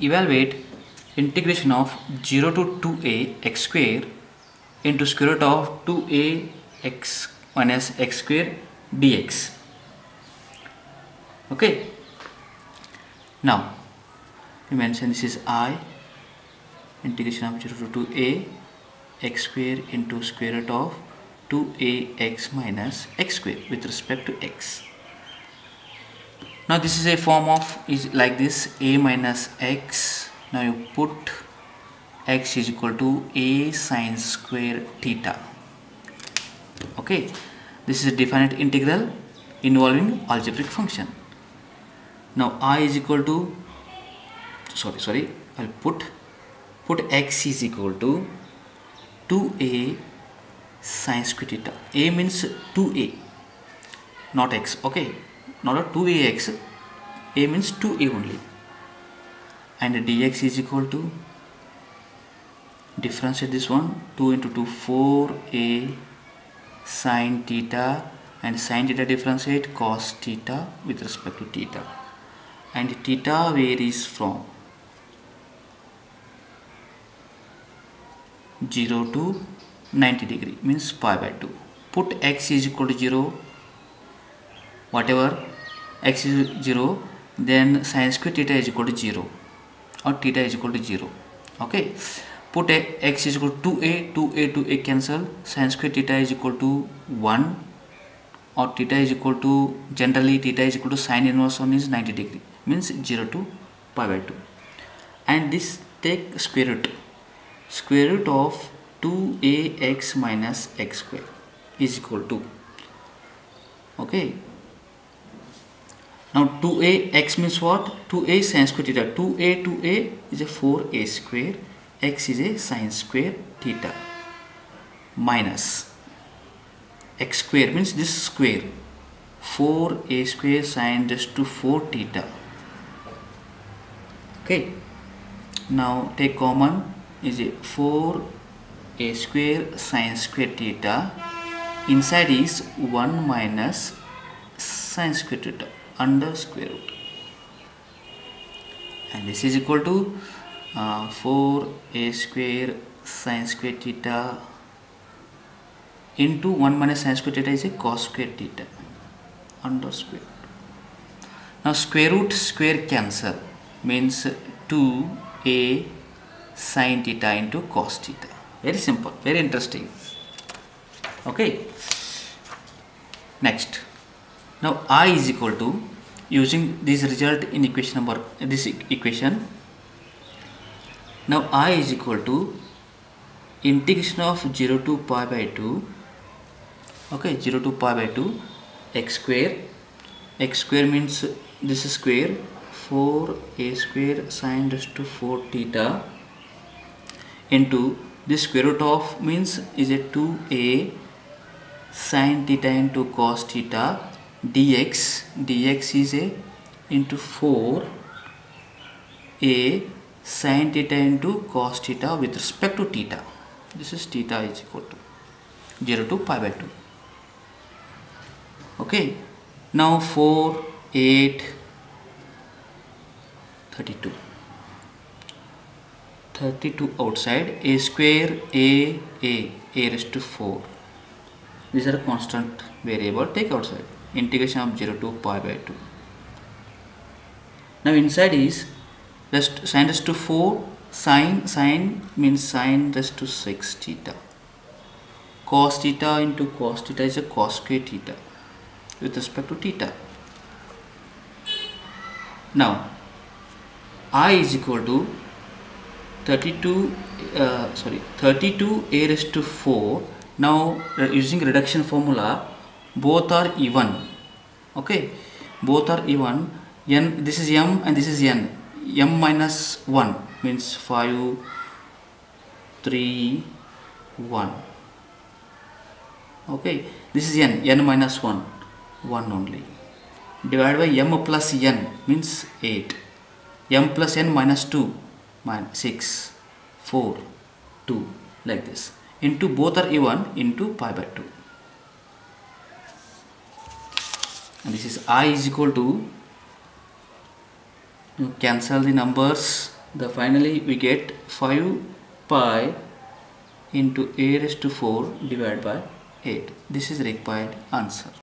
evaluate integration of 0 to 2a x square into square root of 2a x minus x square dx. Okay? Now we mention this is i integration of 0 to 2a x square into square root of 2ax minus x square with respect to x now this is a form of is like this a minus x. Now you put x is equal to a sine square theta. Okay. This is a definite integral involving algebraic function. Now i is equal to sorry sorry i'll put put x is equal to 2a sine square theta. A means 2a not x. Okay not a 2ax a means 2a only. And dx is equal to differentiate this one 2 into 2 4a sine theta and sine theta differentiate cos theta with respect to theta. And theta varies from 0 to 90 degree means pi by 2 put x is equal to 0 whatever x is 0 then sine square theta is equal to 0 or theta is equal to 0 okay? Put a, x is equal to 2a 2a to a cancel sine square theta is equal to 1 or theta is equal to generally theta is equal to sine inverse 1 is 90 degree means 0 to pi by 2 and this take square root square root of 2ax minus x square is equal to okay now 2a x means what? 2a sine square theta. 2a 2a is a 4a square. X is a sine square theta. Minus x square means this square. 4a square sine just to 4 theta. Okay. Now take common is a 4 a square sine square theta. Inside is 1 minus sine square theta under square root and this is equal to uh, 4 a square sine square theta into 1 minus sine square theta is a cos square theta under square root. Now square root square cancel means 2a sine theta into cos theta. Very simple, very interesting. Okay. Next. Now i is equal to using this result in equation number this equation. Now i is equal to integration of 0 to pi by 2 okay 0 to pi by 2 x square. x square means this is square 4 a square sine raised to 4 theta into this square root of means is a 2a sine theta into cos theta dx dx is a into 4 a sine theta into cos theta with respect to theta. This is theta is equal to 0 to pi by 2 okay. Now 4 8 32 32 outside a square a a a raised to 4 these are constant variable take outside integration of 0 to pi by 2 now inside is rest sine raised to 4 sine sine means sine rest to 6 theta. Cos theta into cos theta is a cos square theta with respect to theta. Now i is equal to 32 uh, sorry 32 a raised to 4 now uh, using reduction formula both are even okay. Both are even. N this is m and this is n. M minus 1 means 5 3 1 okay. This is n. N minus 1 1 only. Divided by m plus n means 8 m plus n minus 2 minus 6 4 2 like this. Into both are even into pi by 2 and this is i is equal to you cancel the numbers. The finally we get 5 pi into a raised to 4 divided by 8 this is required answer